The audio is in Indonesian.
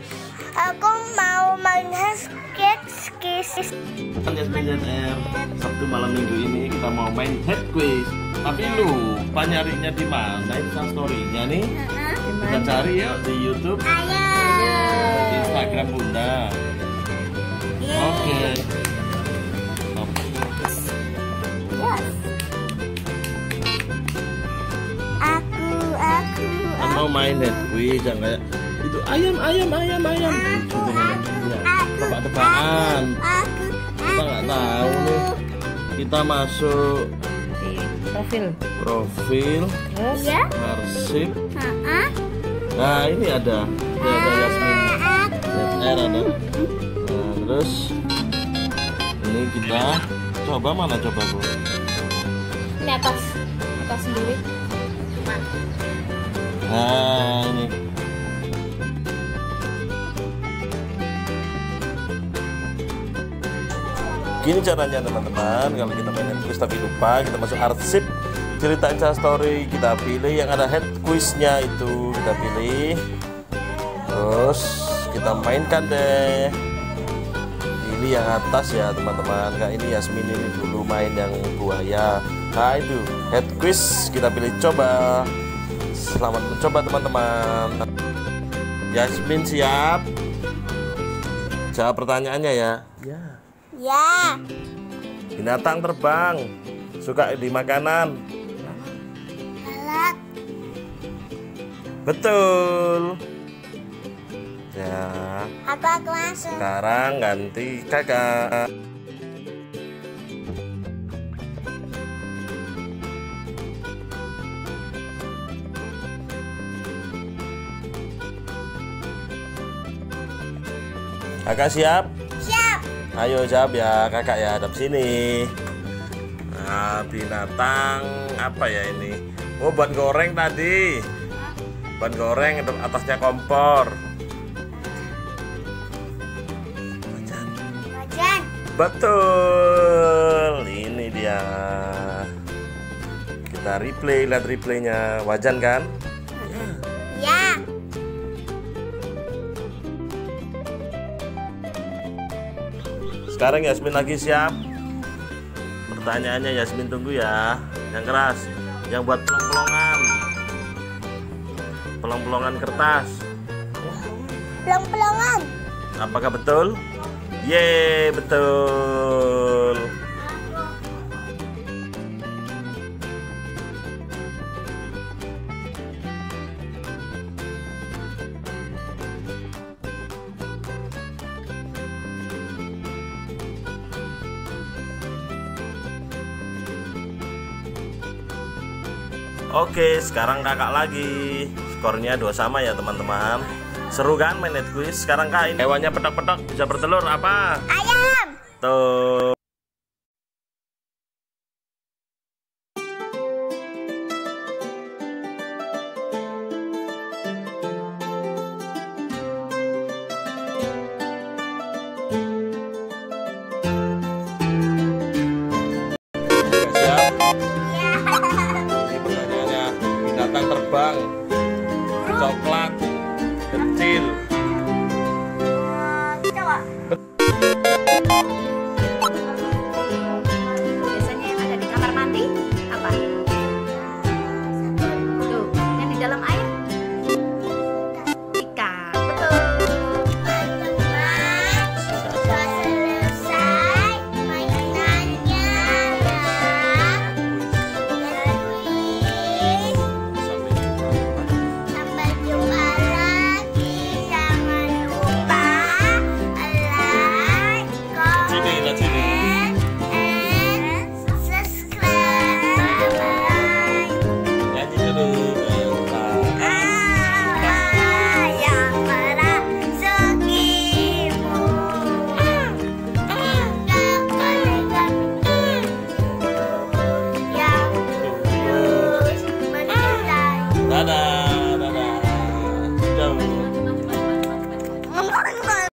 quiz? Aku mau main sketch kiss. Jasmine ZR Sabtu malam minggu ini kita mau main head quiz Tapi lupa nyarinya di mana Insta story-nya nih Kita cari yuk di Youtube Ayo. Di Instagram Bunda Oke Oke. Yes. Aku, aku, Kan mau main head quiz yang kayak itu ayam ayam ayam ayam. Gitu ngomongnya. tebak-tebakan. aku, kita nggak tahu nih. Kita masuk di profil. profil terus? Ya. arsip nah ini ada. Ini ada Yasmin. ZR ada. Nah, terus ini kita coba mana coba bu? Ini atas atas sendiri Gini caranya teman-teman. Kalau kita main head quiz tapi lupa kita masuk arsip cerita Insta story kita pilih yang ada head quiznya itu kita pilih. Terus kita mainkan deh. Ini yang atas ya teman-teman. Kayak ini Yasmin ini dulu main yang buaya. Nah itu head quiz kita pilih coba. Selamat mencoba teman-teman. Yasmin siap? Jawab pertanyaannya ya. Ya Ya. binatang terbang suka di makanan Alat. betul ya Aku aku masuk. sekarang ganti kakak kakak Siap. Ayo jawab ya kakak ya hadap sini. Nah, binatang apa ya ini? Oh ban goreng tadi. Ban goreng atasnya kompor. Macan. Wajan. Betul. Ini dia. Kita replay, lihat replaynya. Wajan kan? Sekarang Yasmin lagi siap. Pertanyaannya Yasmin tunggu ya. Yang keras. Yang buat pelong-pelongan. Pelong-pelongan kertas. Pelong-pelongan. Apakah betul? Ye, betul. Oke, sekarang kakak lagi. Skornya dua sama ya teman-teman. Seru kan main net quiz? Sekarang kak ini hewannya petok-petok bisa bertelur apa? Ayam. Tuh. Chocolate, plato,